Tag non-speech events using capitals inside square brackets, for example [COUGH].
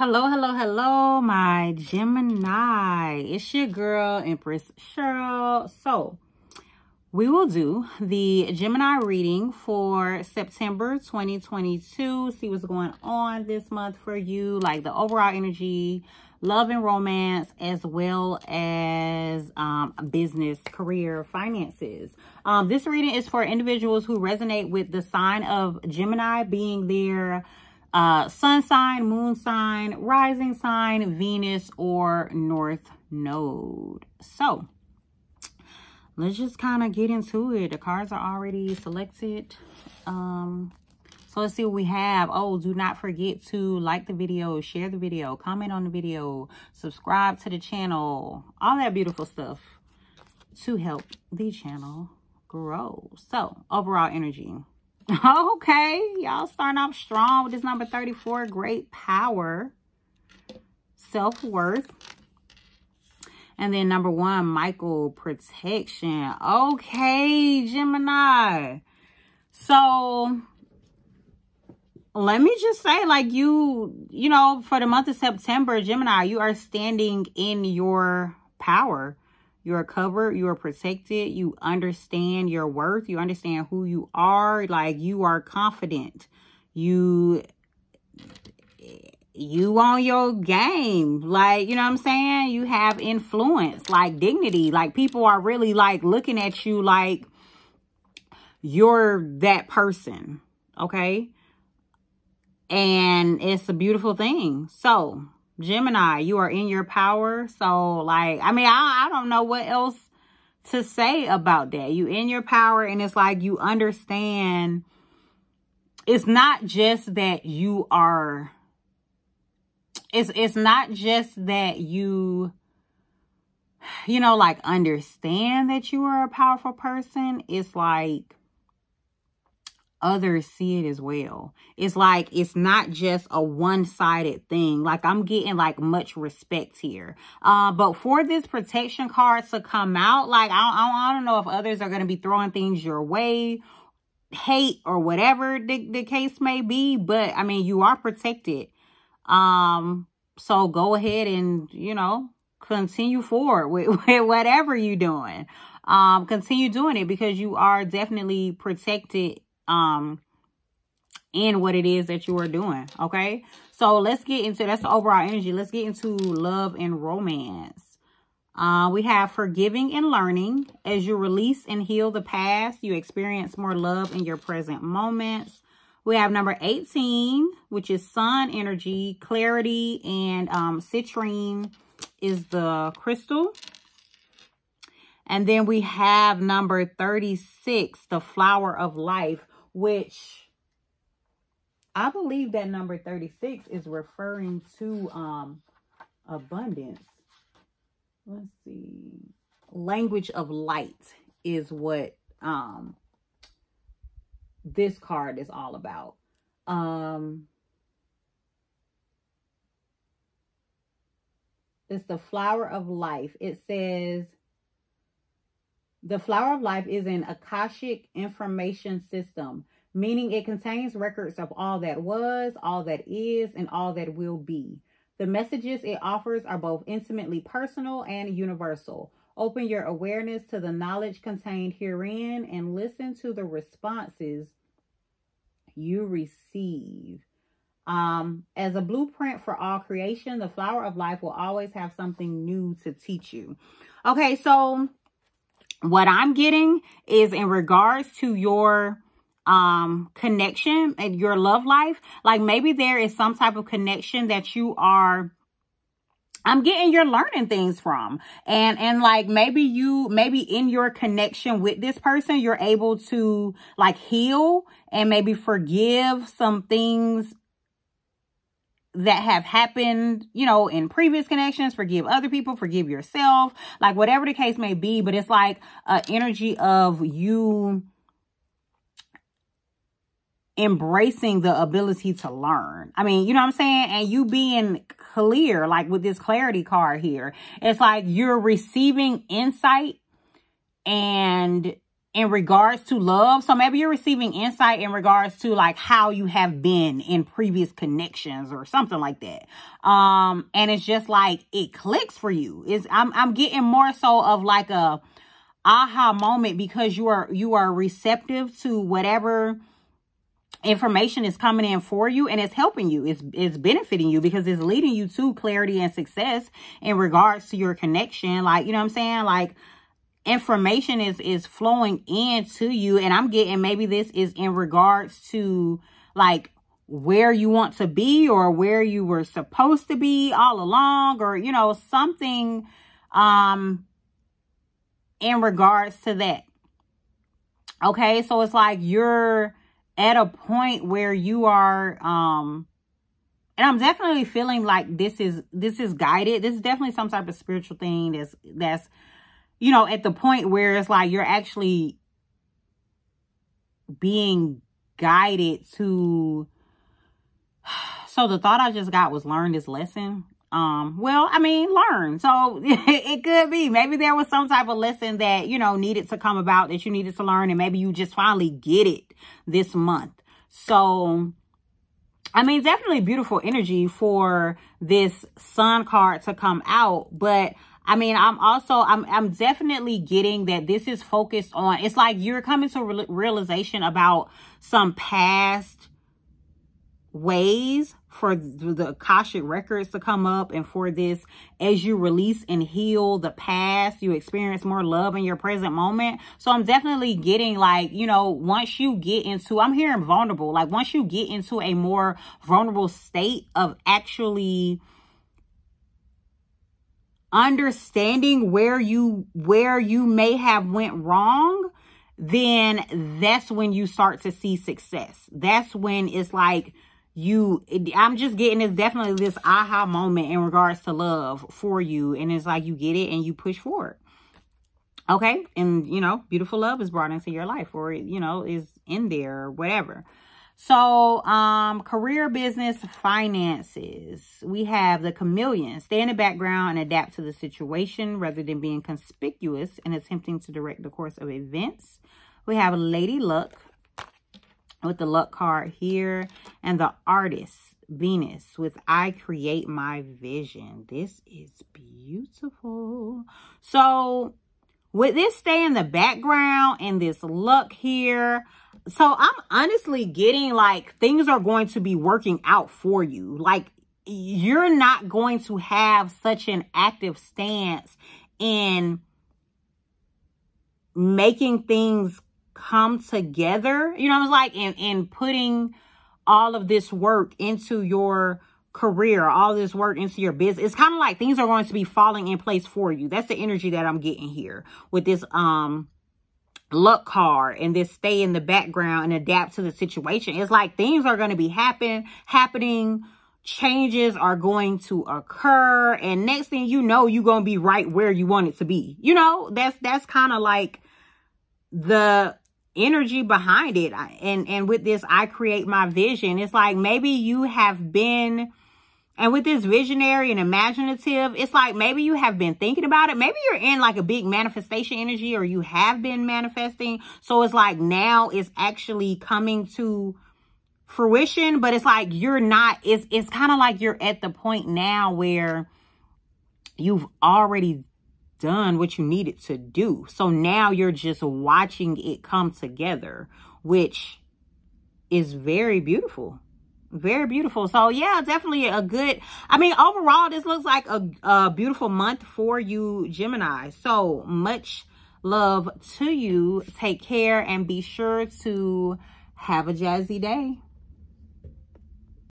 Hello, hello, hello, my Gemini. It's your girl, Empress Cheryl. So, we will do the Gemini reading for September 2022. See what's going on this month for you, like the overall energy, love and romance, as well as um, business, career, finances. Um, this reading is for individuals who resonate with the sign of Gemini being their uh, sun sign, moon sign, rising sign, Venus, or North Node. So, let's just kind of get into it. The cards are already selected. Um, so let's see what we have. Oh, do not forget to like the video, share the video, comment on the video, subscribe to the channel, all that beautiful stuff to help the channel grow. So overall energy. Oh, okay, y'all starting off strong with this number 34. Great power, self-worth. And then number one, Michael, protection. Okay, Gemini. So let me just say like you you know for the month of september gemini you are standing in your power you are covered you are protected you understand your worth you understand who you are like you are confident. You you on your game like you know what i'm saying? You have influence like dignity like people are really like looking at you like you're that person okay? And it's a beautiful thing. So, Gemini, you are in your power. So, like, I mean, I, I don't know what else to say about that. You in your power and it's like you understand it's not just that you are it's it's not just that you you know like understand that you are a powerful person. It's like others see it as well. It's like it's not just a one-sided thing. Like I'm getting like much respect here. Uh, but for this protection card to come out, like I, I, I don't know if others are going to be throwing things your way, hate or whatever the, the case may be. But I mean, you are protected. Um, so go ahead and, you know, continue forward with, [LAUGHS] with whatever you're doing. Um, continue doing it because you are definitely protected um in what it is that you are doing okay? So let's get into that's the overall energy. Let's get into love and romance. Uh we have forgiving and learning. As you release and heal the past you experience more love in your present moments. We have number 18 which is sun energy. Clarity and um citrine is the crystal. And then we have number 36 the flower of life which I believe that number 36 is referring to um abundance. Let's see. Language of light is what um this card is all about. Um It's the flower of life. It says the Flower of Life is an Akashic information system, meaning it contains records of all that was, all that is, and all that will be. The messages it offers are both intimately personal and universal. Open your awareness to the knowledge contained herein and listen to the responses you receive. Um, as a blueprint for all creation, the flower of life will always have something new to teach you. Okay, so what I'm getting is in regards to your um connection and your love life like maybe there is some type of connection that you are I'm getting you're learning things from. And and like maybe you maybe in your connection with this person you're able to like heal and maybe forgive some things that have happened, you know, in previous connections, forgive other people, forgive yourself, like whatever the case may be. But it's like an energy of you embracing the ability to learn. I mean, you know what I'm saying? And you being clear, like with this clarity card here, it's like you're receiving insight and in regards to love. So maybe you're receiving insight in regards to like how you have been in previous connections or something like that. Um, and it's just like it clicks for you. Is I'm I'm getting more so of like a aha moment because you are you are receptive to whatever information is coming in for you and it's helping you it's, it's benefiting you because it's leading you to clarity and success in regards to your connection like you know what i'm saying like information is is flowing into you. And i'm getting maybe this is in regards to like where you want to be or where you were supposed to be all along or you know something um in regards to that. Okay? So it's like you're at a point where you are um and I'm definitely feeling like this is this is guided. This is definitely some type of spiritual thing that's that's you know at the point where it's like you're actually being guided to [SIGHS] so the thought I just got was learn this lesson. Um, well, I mean, learn. So [LAUGHS] it could be, maybe there was some type of lesson that, you know, needed to come about that you needed to learn and maybe you just finally get it this month. So, I mean, definitely beautiful energy for this sun card to come out, but I mean, I'm also, I'm, I'm definitely getting that this is focused on, it's like you're coming to re realization about some past ways for the Akashic records to come up and for this as you release and heal the past, you experience more love in your present moment. So I'm definitely getting like, you know, once you get into, I'm hearing vulnerable, like once you get into a more vulnerable state of actually understanding where you where you may have went wrong then that's when you start to see success. That's when it's like you i'm just getting this definitely this aha moment in regards to love for you. And it's like you get it and you push forward. Okay? And you know beautiful love is brought into your life or you know is in there or whatever so um career business finances we have the chameleon stay in the background and adapt to the situation rather than being conspicuous and attempting to direct the course of events we have a lady luck with the luck card here and the artist Venus with I create my vision. This is beautiful. So with this stay in the background and this look here, so I'm honestly getting like things are going to be working out for you. Like you're not going to have such an active stance in making things come together, you know, I was like, and, and putting all of this work into your career, all this work into your business. It's kind of like things are going to be falling in place for you. That's the energy that I'm getting here with this, um, luck card and this stay in the background and adapt to the situation. It's like things are going to be happen, happening. Changes are going to occur. And next thing you know, you're going to be right where you want it to be. You know, that's, that's kind of like the energy behind it and and with this i create my vision it's like maybe you have been and with this visionary and imaginative it's like maybe you have been thinking about it maybe you're in like a big manifestation energy or you have been manifesting so it's like now it's actually coming to fruition but it's like you're not it's it's kind of like you're at the point now where you've already done what you needed to do. So now you're just watching it come together, which is very beautiful. Very beautiful. So yeah, definitely a good, I mean, overall, this looks like a, a beautiful month for you, Gemini. So much love to you. Take care and be sure to have a jazzy day.